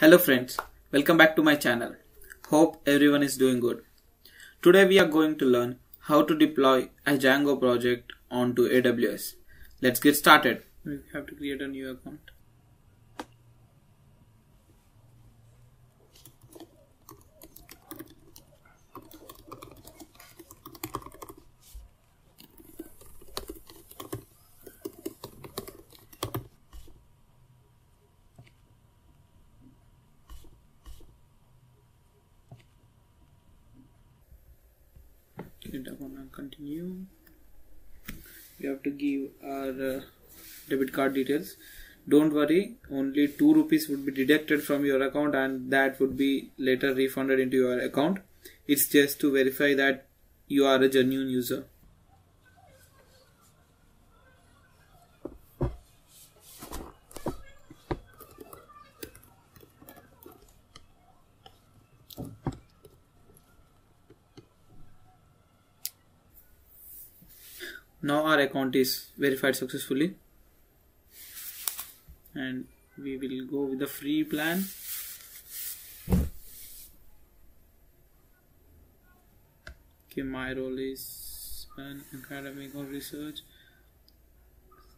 Hello friends, welcome back to my channel. Hope everyone is doing good. Today we are going to learn how to deploy a Django project onto AWS. Let's get started. We have to create a new account. Click upon and continue. We have to give our uh, debit card details. Don't worry, only 2 rupees would be deducted from your account and that would be later refunded into your account. It's just to verify that you are a genuine user. Now our account is verified successfully. And we will go with the free plan. Okay my role is an academic or research.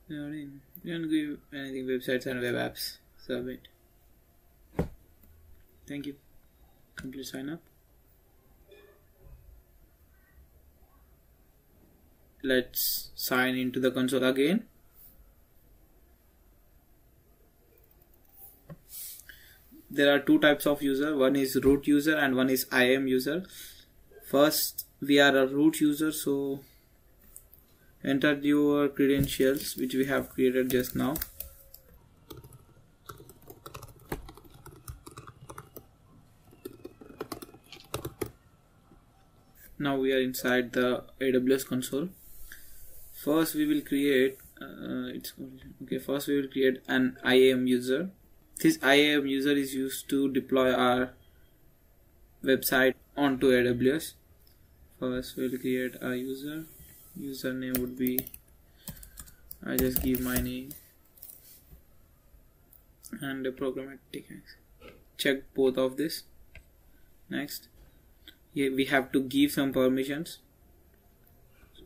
You can give anything websites and web apps. Submit thank you. Complete sign up let's sign into the console again. There are two types of user. One is root user and one is IAM user. First we are a root user so enter your credentials which we have created just now. Now we are inside the AWS console first we will create uh, it's okay first we will create an IAM user. This IAM user is used to deploy our website onto AWS first we'll create a user. Username would be I just give my name and the programmatic check both of this. Next. Here we have to give some permissions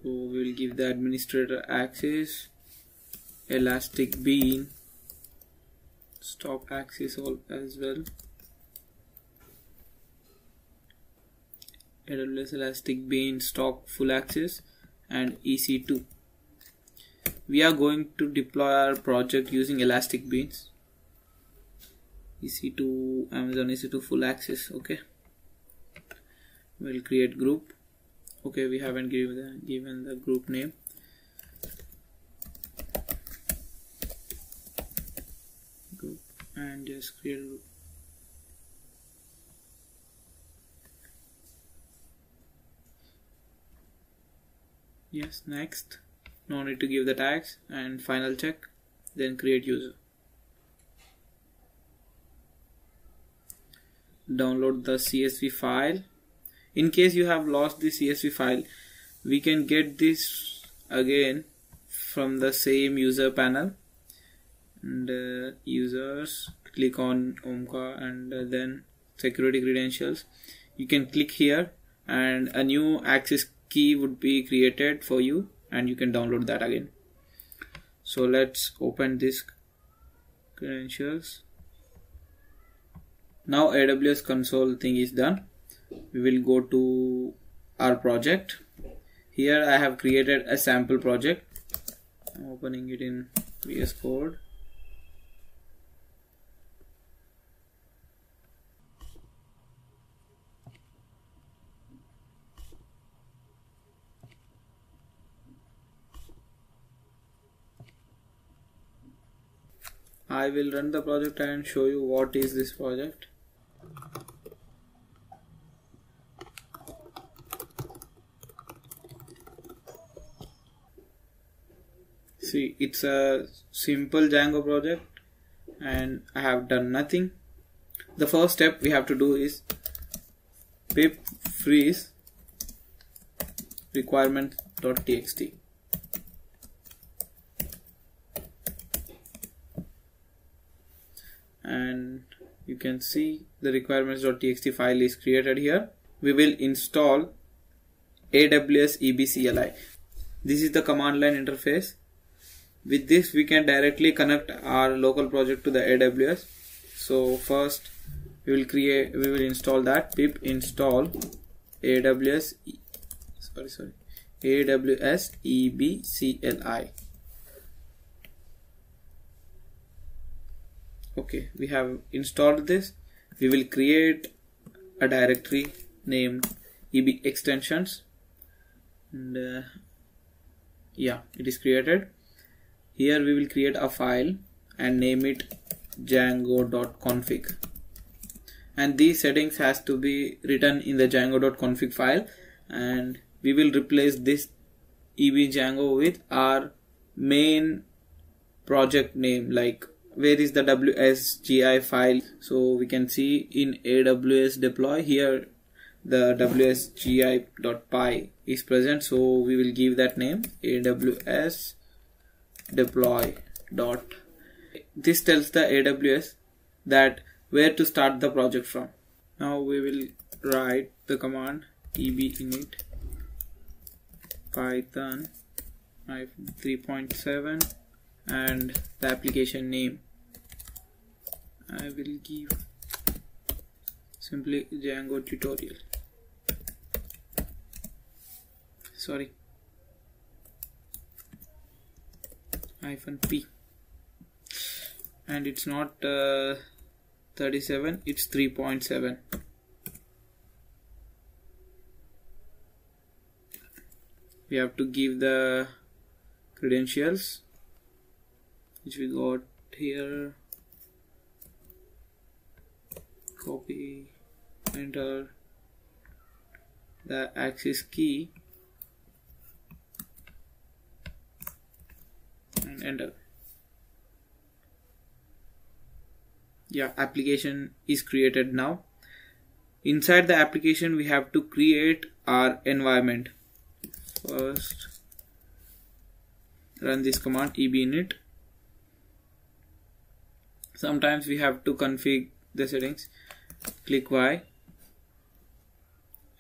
so we'll give the administrator access elastic bean stop access all as well. AWS Elastic Beanstalk full access and EC2 we are going to deploy our project using elastic beans EC2 Amazon EC2 full access okay? We'll create group okay we haven't given the, given the group name. Group and just create group. Yes next. No need to give the tags and final check then create user. Download the CSV file in case you have lost the CSV file we can get this again from the same user panel. And uh, users click on Omka and uh, then security credentials. You can click here and a new access key would be created for you and you can download that again. So let's open this credentials. Now AWS console thing is done we will go to our project. Here I have created a sample project. I'm opening it in VS Code. I will run the project and show you what is this project see it's a simple Django project and I have done nothing. The first step we have to do is pip freeze requirement.txt and you can see the requirements.txt file is created here. We will install aws ebcli this is the command line interface with this we can directly connect our local project to the aws so first we will create we will install that. Pip install aws sorry sorry aws ebcli okay we have installed this. We will create a directory named eb extensions. And uh, yeah it is created here we will create a file and name it django.config and these settings has to be written in the django.config file. And we will replace this eb django with our main project name like where is the wsgi file. So we can see in aws deploy here the wsgi.py is present. So we will give that name aws deploy dot. This tells the aws that where to start the project from. Now we will write the command eb init python 3.7 and the application name. I will give simply Django tutorial. Sorry hyphen p. And it's not uh, 37 it's 3.7 we have to give the credentials which we got here. Copy enter. The access key and enter uh, yeah application is created now. Inside the application we have to create our environment. First run this command ebinit sometimes we have to configure the settings. Click y.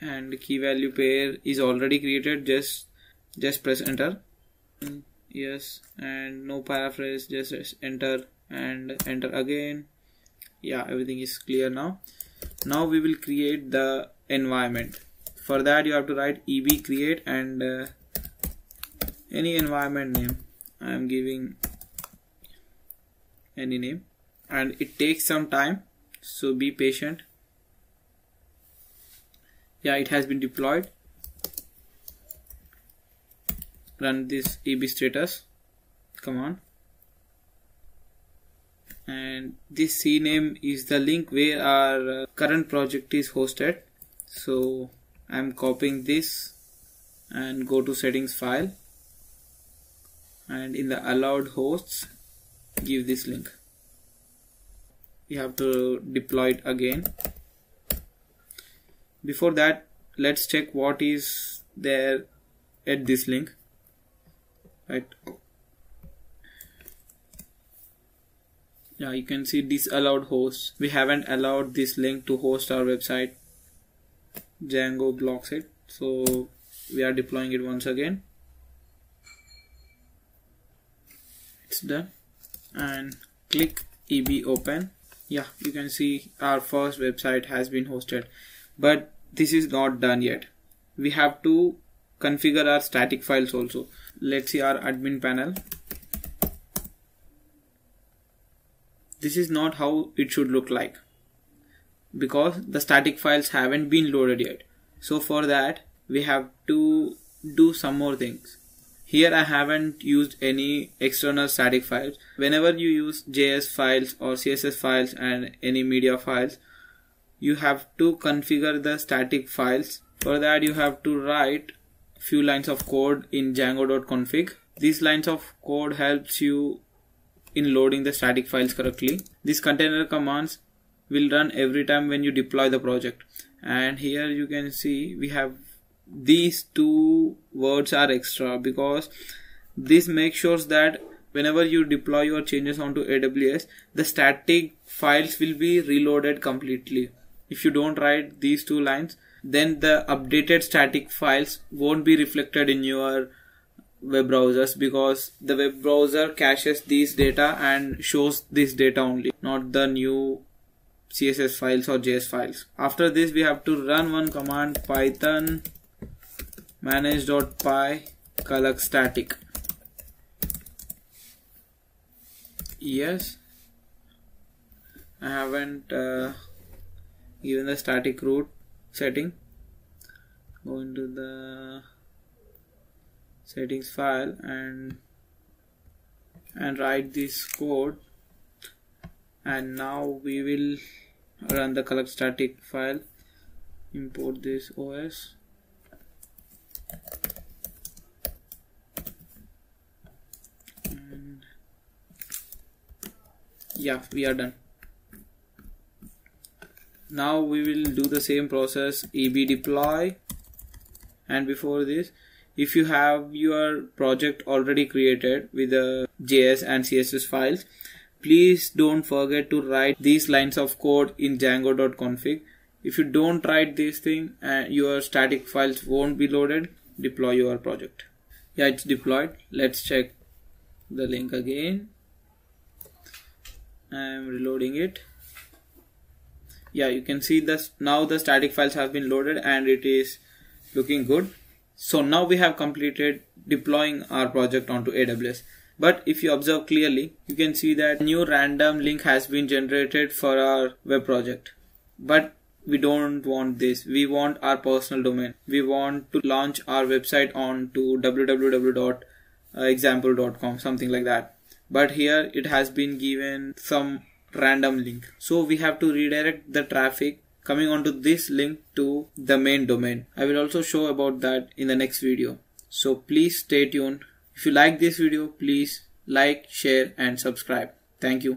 And key value pair is already created. Just just press enter yes and no paraphrase just enter and enter again. Yeah everything is clear now. Now we will create the environment. For that you have to write eb create and uh, any environment name. I am giving any name. And it takes some time so be patient. Yeah it has been deployed run this eb status. Command and this cname is the link where our uh, current project is hosted. So I'm copying this and go to settings file. And in the allowed hosts give this link. You have to deploy it again. Before that let's check what is there at this link right. Yeah you can see disallowed hosts. We haven't allowed this link to host our website. Django blocks it. So we are deploying it once again. It's done. And click eb open. Yeah you can see our first website has been hosted. But this is not done yet. We have to configure our static files also let's see our admin panel. This is not how it should look like because the static files haven't been loaded yet. So for that we have to do some more things. Here I haven't used any external static files. Whenever you use JS files or CSS files and any media files you have to configure the static files. For that you have to write few lines of code in django.config these lines of code helps you in loading the static files correctly. These container commands will run every time when you deploy the project. And here you can see we have these two words are extra because this makes sure that whenever you deploy your changes onto AWS, the static files will be reloaded completely. If you don't write these two lines, then the updated static files won't be reflected in your web browsers because the web browser caches these data and shows this data only, not the new CSS files or JS files. After this, we have to run one command python manage.py collect static. Yes, I haven't uh, given the static root setting. Go into the settings file and and write this code. And now we will run the collect static file. Import this OS and yeah we are done now we will do the same process eb deploy. And before this if you have your project already created with the js and css files please don't forget to write these lines of code in django.config if you don't write this thing uh, your static files won't be loaded. Deploy your project. Yeah it's deployed. Let's check the link again. I'm reloading it yeah you can see this now the static files have been loaded and it is looking good so now we have completed deploying our project onto AWS. But if you observe clearly, you can see that new random link has been generated for our web project. But we don't want this. We want our personal domain. We want to launch our website on to www.example.com, uh, something like that. But here it has been given some random link. So we have to redirect the traffic coming onto this link to the main domain. I will also show about that in the next video. So please stay tuned. If you like this video, please like, share and subscribe. Thank you.